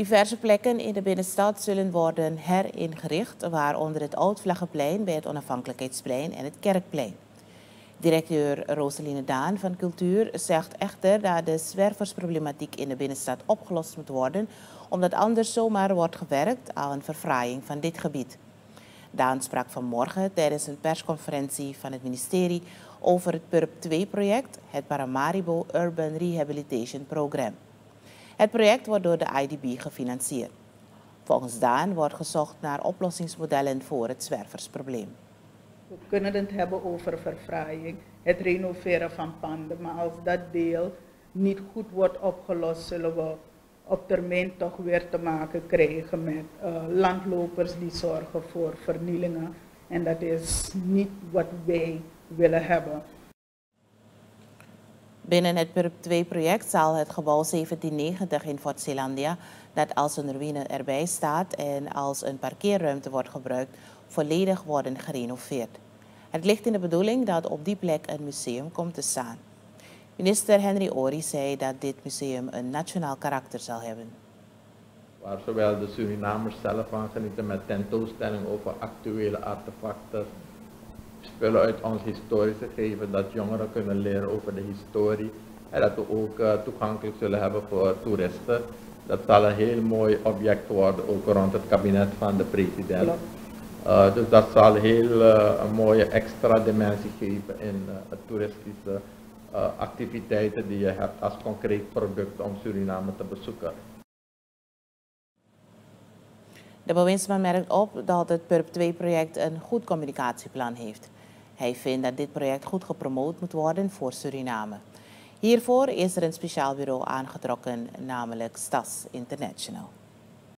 Diverse plekken in de binnenstad zullen worden heringericht, waaronder het Oud-Vlaggenplein bij het Onafhankelijkheidsplein en het Kerkplein. Directeur Roseline Daan van Cultuur zegt echter dat de zwerversproblematiek in de binnenstad opgelost moet worden, omdat anders zomaar wordt gewerkt aan een verfraaiing van dit gebied. Daan sprak vanmorgen tijdens een persconferentie van het ministerie over het PURP 2-project, het Paramaribo Urban Rehabilitation Program. Het project wordt door de IDB gefinancierd. Volgens Daan wordt gezocht naar oplossingsmodellen voor het zwerversprobleem. We kunnen het hebben over verfraaiing, het renoveren van panden, maar als dat deel niet goed wordt opgelost, zullen we op termijn toch weer te maken krijgen met uh, landlopers die zorgen voor vernielingen. En dat is niet wat wij willen hebben. Binnen het PURP 2-project zal het gebouw 1790 in Fort Zeelandia, dat als een ruïne erbij staat en als een parkeerruimte wordt gebruikt, volledig worden gerenoveerd. Het ligt in de bedoeling dat op die plek een museum komt te staan. Minister Henry Ori zei dat dit museum een nationaal karakter zal hebben. Waar zowel de Surinamers zelf van genieten met tentoonstellingen over actuele artefacten, spullen uit ons historische geven, dat jongeren kunnen leren over de historie en dat we ook uh, toegankelijk zullen hebben voor toeristen. Dat zal een heel mooi object worden, ook rond het kabinet van de president. Uh, dus dat zal heel uh, een mooie extra dimensie geven in het toeristische activiteiten die je hebt als concreet product om Suriname te bezoeken. De bewindsman merkt op dat het PURP 2-project een goed communicatieplan heeft. Hij vindt dat dit project goed gepromoot moet worden voor Suriname. Hiervoor is er een speciaal bureau aangetrokken, namelijk STAS International.